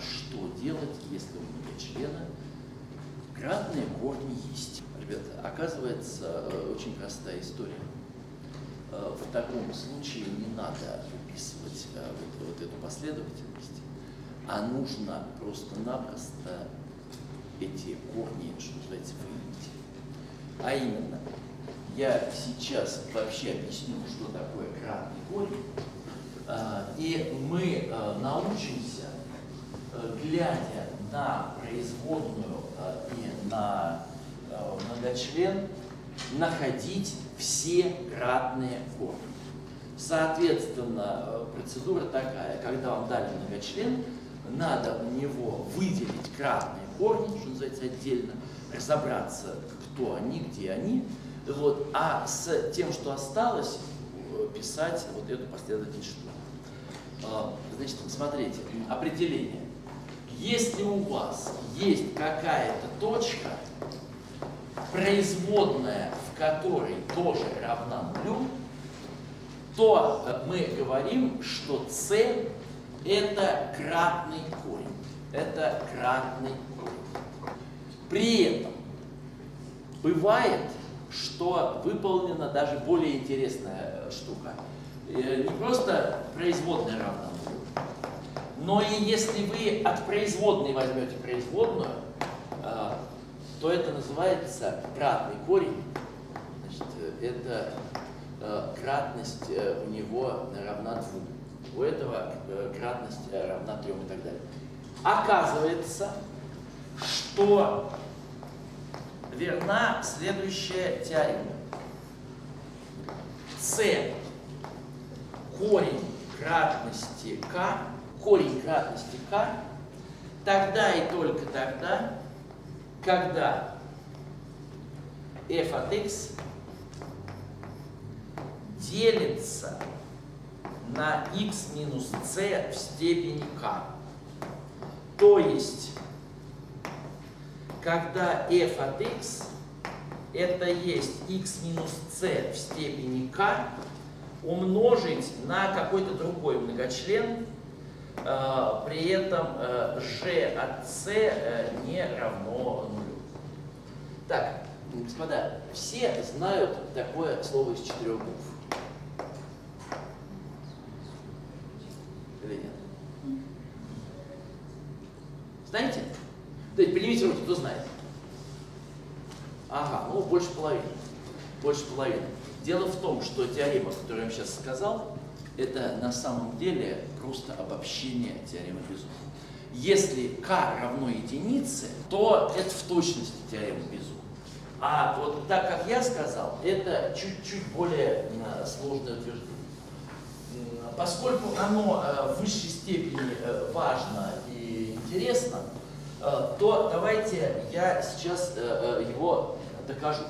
что делать, если у многочлена кратные корни есть? Ребята, оказывается, э, очень простая история. Э, в таком случае не надо выписывать э, вот, вот эту последовательность, а нужно просто-напросто эти корни, что называется, выявить. А именно, я сейчас вообще объясню, что такое кратный корень, и мы научимся глядя на производную э, и на э, многочлен, находить все кратные корни. Соответственно, процедура такая, когда вам дали многочлен, надо у него выделить кратные корни, что называется, отдельно, разобраться, кто они, где они, вот, а с тем, что осталось, писать вот эту последовательность что. Значит, смотрите, определение. Если у вас есть какая-то точка, производная в которой тоже равна нулю, то э, мы говорим, что c это кратный корень. Это кратный корень. При этом бывает, что выполнена даже более интересная э, штука. Э, не просто производная равна нулю, но и если вы от производной возьмете производную, а, то это называется кратный корень. Значит, это а, кратность э, у него равна двум. У этого э, кратность э, равна трем и так далее. Оказывается, что верна следующая теорема. С корень кратности k корень кратности k тогда и только тогда, когда f от x делится на x минус c в степени k. То есть, когда f от x это есть x минус c в степени k умножить на какой-то другой многочлен при этом g э, от c э, не равно нулю. Так, господа, все знают такое слово из четырех букв. Или нет? Знаете? То есть поднимите руки, кто знает. Ага, ну больше половины. Больше половины. Дело в том, что теорема, которую я вам сейчас сказал, это на самом деле просто обобщение теоремы Безу. Если k равно единице, то это в точности теорема Безу. А вот так, как я сказал, это чуть-чуть более э, сложное утверждение. Поскольку оно э, в высшей степени э, важно и интересно, то давайте я сейчас его докажу.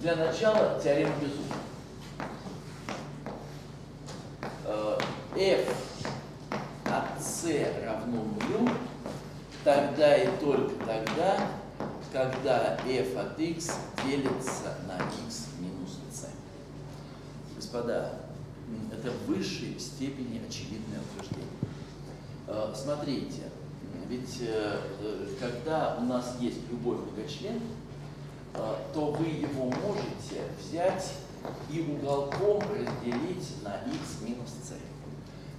Для начала теорема Безу. F от c равно нулю, тогда и только тогда, когда f от x делится на x минус c. Господа, это в высшей степени очевидное утверждение. Э, смотрите, ведь э, э, когда у нас есть любой многочлен, то вы его можете взять и уголком разделить на x минус c.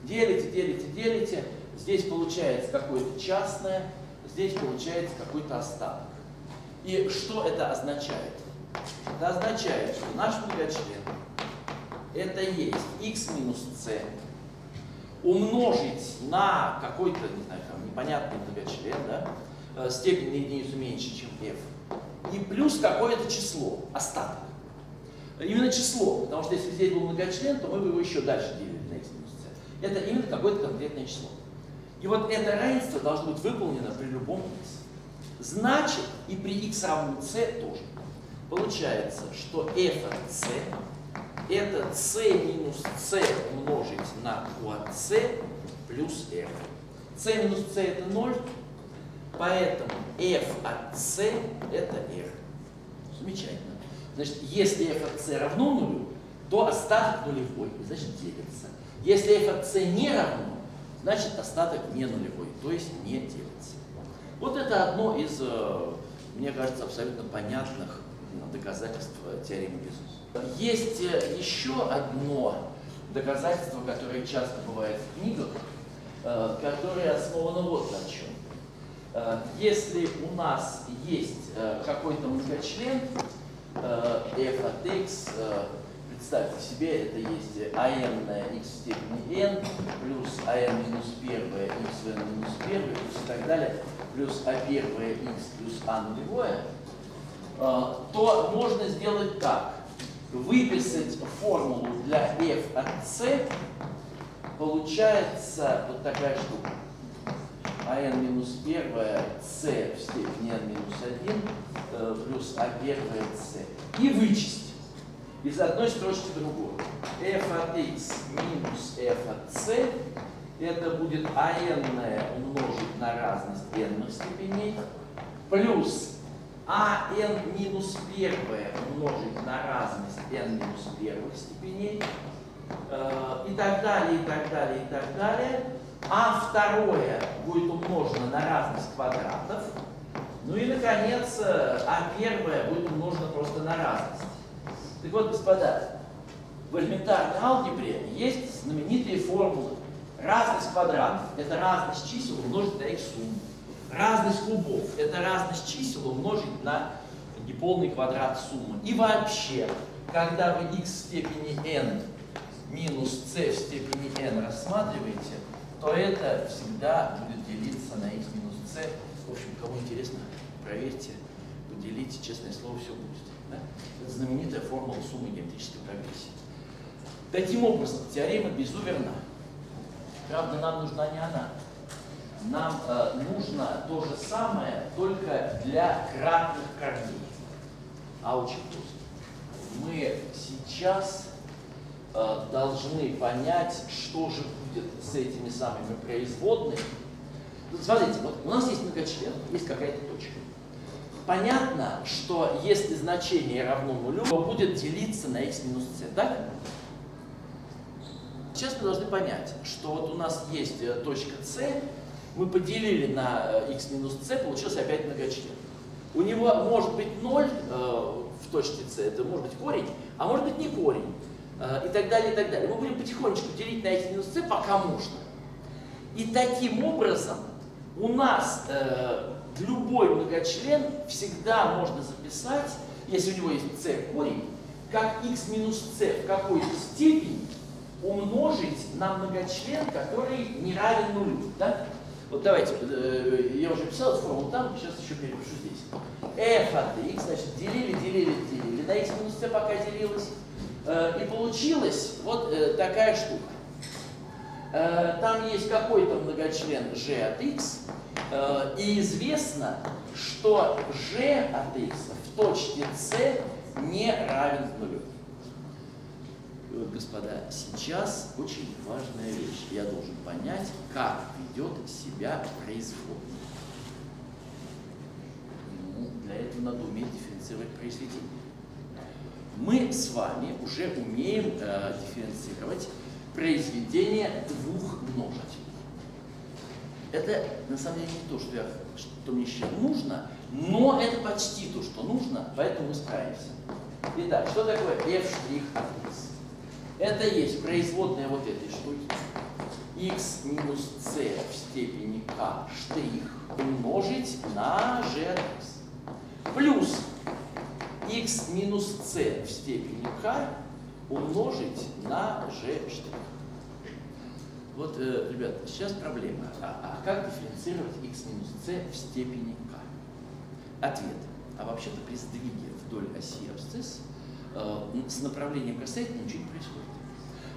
Делите, делите, делите. Здесь получается какое-то частное, здесь получается какой-то остаток. И что это означает? Это означает, что наш многочлен это есть x минус c умножить на какой-то, не знаю, там, непонятный многочлен, да, э, степень на единицу меньше, чем f, и плюс какое-то число, остаток. Именно число, потому что если здесь был многочлен, то мы бы его еще дальше делили это именно какое-то конкретное число. И вот это равенство должно быть выполнено при любом x. Значит, и при x равно c тоже. Получается, что f от c это c минус c умножить на q c плюс f. c минус c это 0, поэтому f от c это f. Замечательно. Значит, если f от c равно нулю, то остаток нулевой, значит делится. Если f от c не равно, значит остаток не нулевой, то есть не делится. Вот это одно из, э, мне кажется, абсолютно понятных доказательств теоремы Безуса. Есть э, еще одно доказательство, которое часто бывает в книгах, э, которое основано вот на чем. Если у нас есть какой-то многочлен f от x, представьте себе, это есть ан x в степени n плюс ан минус 1 x в n минус 1 плюс и так далее, плюс а первое x плюс а нулевое, то можно сделать так. Выписать формулу для f от c, получается вот такая штука. ан минус 1 c в степени n минус 1 э, плюс а первое c. И вычесть из одной строчки в другую. f от x минус f от c это будет ан умножить на разность n степеней плюс ан минус первое умножить на разность n минус первых степеней э, и так далее, и так далее, и так далее. А второе будет умножено на разность квадратов. Ну и, наконец, э, а первое будет умножено просто на разность. Так вот, господа, в элементарной алгебре есть знаменитые формулы. Разность квадратов – это разность чисел умножить на их сумму. Разность кубов – это разность чисел умножить на неполный квадрат суммы. И вообще, когда вы x в степени n минус c в степени n рассматриваете, то это всегда будет делиться на x минус c. В общем, кому интересно, проверьте, поделите, честное слово, все будет. Да? Это знаменитая формула суммы геометрической прогрессии. Таким образом, теорема Безуверна, правда, нам нужна не она. Нам э, нужно то же самое, только для кратных корней. А очень просто. Мы сейчас э, должны понять, что же будет с этими самыми производными. Смотрите, вот у нас есть многочлен, есть какая-то точка понятно, что если значение равно нулю, то будет делиться на x минус c, так? Сейчас мы должны понять, что вот у нас есть э, точка c, мы поделили на э, x минус c, получился опять многочлен. У него может быть 0 э, в точке c, это может быть корень, а может быть не корень, э, и так далее, и так далее. Мы будем потихонечку делить на x минус c, пока можно. И таким образом у нас э, любой многочлен всегда можно записать, если у него есть c корень, как x минус c в какой-то степени умножить на многочлен, который не равен нулю. Да? Вот давайте, э, я уже писал эту формулу там, сейчас еще перепишу здесь. f от x, значит, делили, делили, делили, на x минус c пока делилось. Э, и получилась вот э, такая штука. Там есть какой-то многочлен g от x, и известно, что g от x в точке c не равен нулю. И вот, господа, сейчас очень важная вещь. Я должен понять, как ведет себя производная. Ну, для этого надо уметь дифференцировать произведение. Мы с вами уже умеем э, дифференцировать произведение двух множителей. Это на самом деле не то, что, я, что мне сейчас нужно, но это почти то, что нужно, поэтому мы справимся. Итак, что такое f' от x? Это есть производная вот этой штуки. x минус c в степени k штрих умножить на g от x. Плюс x минус c в степени k умножить на g штрих. Вот, э, ребят, сейчас проблема. А, а как дифференцировать x минус c в степени k? Ответ. А вообще-то при сдвиге вдоль оси абсцисс э, с направлением касательно ничего не происходит.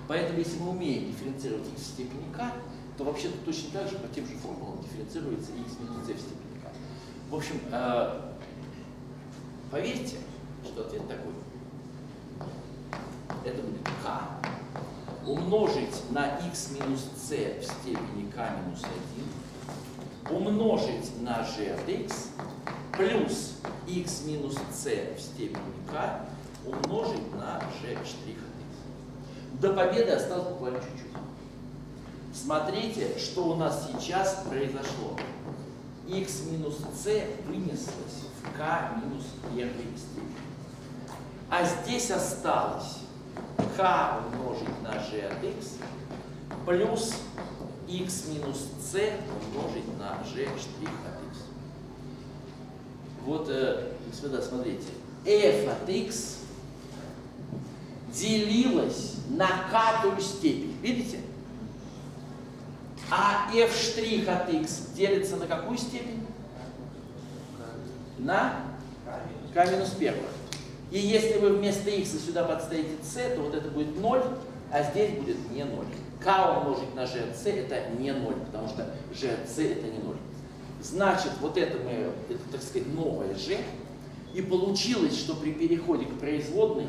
Поэтому, если мы умеем дифференцировать x в степени k, то вообще-то точно так же по тем же формулам дифференцируется x минус c в степени k. В общем, э, поверьте, что ответ такой. Это будет k умножить на x минус c в степени k минус 1, умножить на g от x, плюс x минус c в степени k, умножить на g штрих от x. До победы осталось буквально чуть-чуть. Смотрите, что у нас сейчас произошло. x минус c вынеслось в k минус первой степени. А здесь осталось k умножить на g от x плюс x минус c умножить на g штрих от x. Вот, э, господа, смотрите, f от x делилось на катую степень. Видите? А f' штрих от x делится на какую степень? На k минус первую. И если вы вместо x сюда подставите c, то вот это будет 0, а здесь будет не 0. k умножить на g от c это не 0, потому что g от c это не 0. Значит, вот это мы, это, так сказать, новое g. И получилось, что при переходе к производной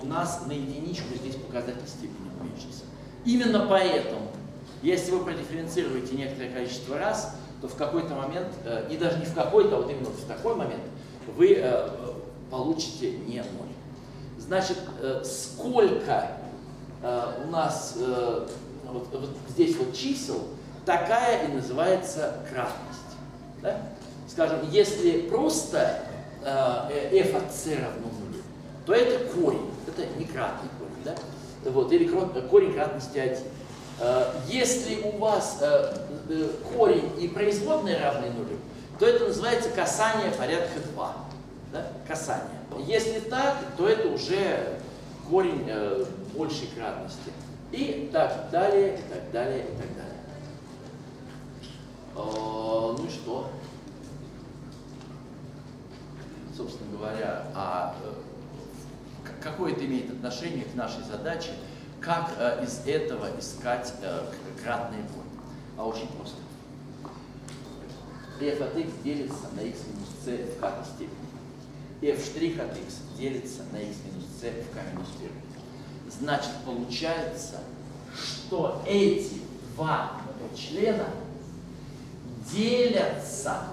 у нас на единичку здесь показатель степени уменьшится. Именно поэтому, если вы продифференцируете некоторое количество раз, то в какой-то момент, э, и даже не в какой-то, а вот именно в такой момент, вы э, получите не ноль. Значит, э, сколько у нас вот, вот здесь вот чисел, такая и называется кратность. Да? Скажем, если просто f от c равно нулю, то это корень это не кратный корень, да? Вот, или корень кратности 1. Э, если у вас э, э, корень и производные равны нулю, то это называется касание порядка 2. Да? Касание. Если так, то это уже корень большей кратности. И так далее, и так далее, и так далее. Ну и что? Собственно говоря, а какое это имеет отношение к нашей задаче, как э, из этого искать э, кратные корни. А очень просто. f от x делится на x минус c в k степени. F' от x делится на x минус c в k минус 1. Значит, получается, что эти два члена делятся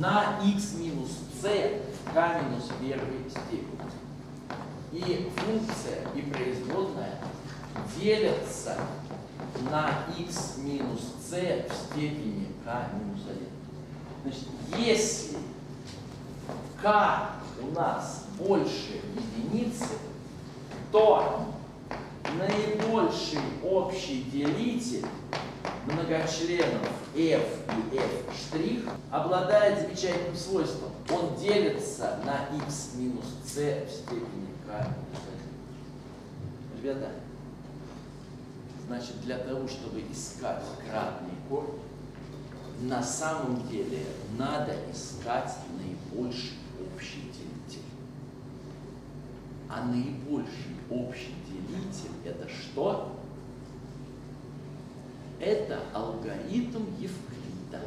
на x минус c в k минус 1 степени и функция, и производная делятся на x минус c в степени k минус 1. Значит, если k у нас больше единицы, то наибольший общий делитель многочленов f и f' обладает замечательным свойством. Он делится на x минус c в степени Ребята, значит, для того, чтобы искать кратный корень, на самом деле надо искать наибольший общий делитель. А наибольший общий делитель это что? Это алгоритм Евклида.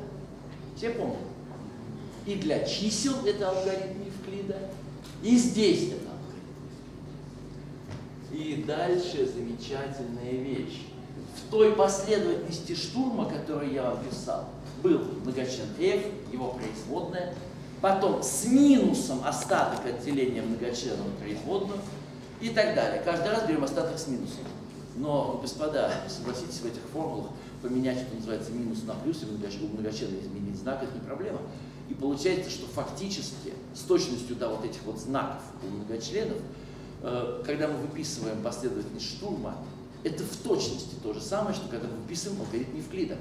Все помнят? И для чисел это алгоритм Евклида, и здесь это и дальше замечательная вещь. В той последовательности штурма, которую я вам писал, был многочлен f, его производная, потом с минусом остаток отделения многочленного производного и так далее. Каждый раз берем остаток с минусом. Но, господа, согласитесь, в этих формулах поменять, что называется, минус на плюс, и у многочлена изменить знак, это не проблема. И получается, что фактически с точностью до вот этих вот знаков у многочленов Э, когда мы выписываем последовательность штурма, это в точности то же самое, что когда мы выписываем алгоритм Евклида.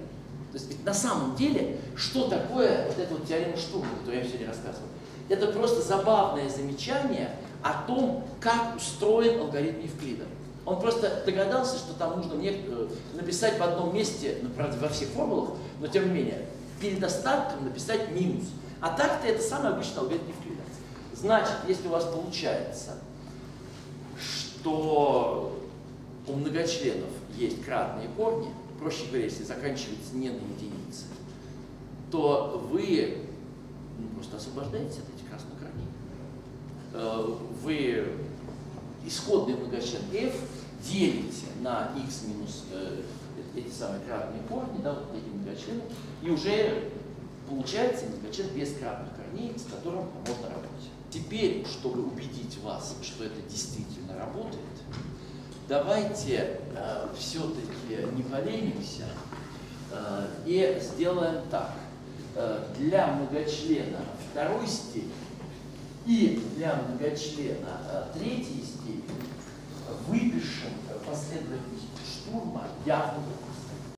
То есть ведь на самом деле, что такое вот эта вот теорема штурма, которую я сегодня рассказывал? Это просто забавное замечание о том, как устроен алгоритм Евклида. Он просто догадался, что там нужно э, написать в одном месте, ну, правда, во всех формулах, но тем не менее, перед остатком написать минус. А так-то это самый обычный алгоритм Евклида. Значит, если у вас получается что у многочленов есть кратные корни, проще говоря, если заканчивается не на единице, то вы ну, просто освобождаетесь от этих красных корней. Э, вы исходный многочлен f делите на x минус э, эти самые кратные корни, да, вот эти многочлены, и уже получается многочлен без кратных корней, с которым можно работать. Теперь, чтобы убедить вас, что это действительно работает, давайте э, все-таки не поленимся э, и сделаем так. Э, для многочлена второй степени и для многочлена э, третьей степени выпишем последовательность штурма явную